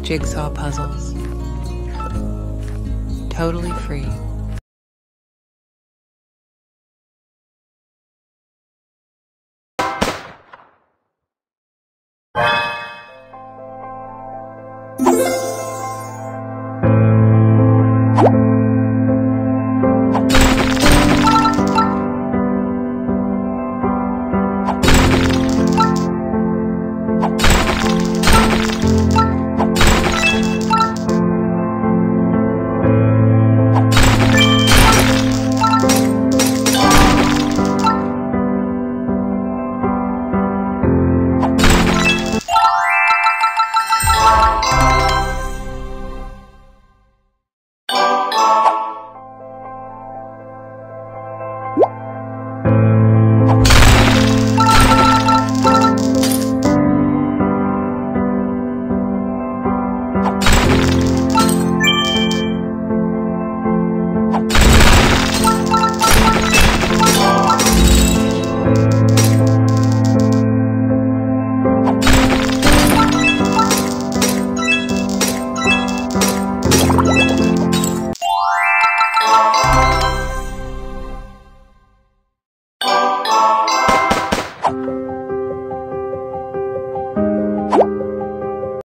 jigsaw puzzles. Totally free.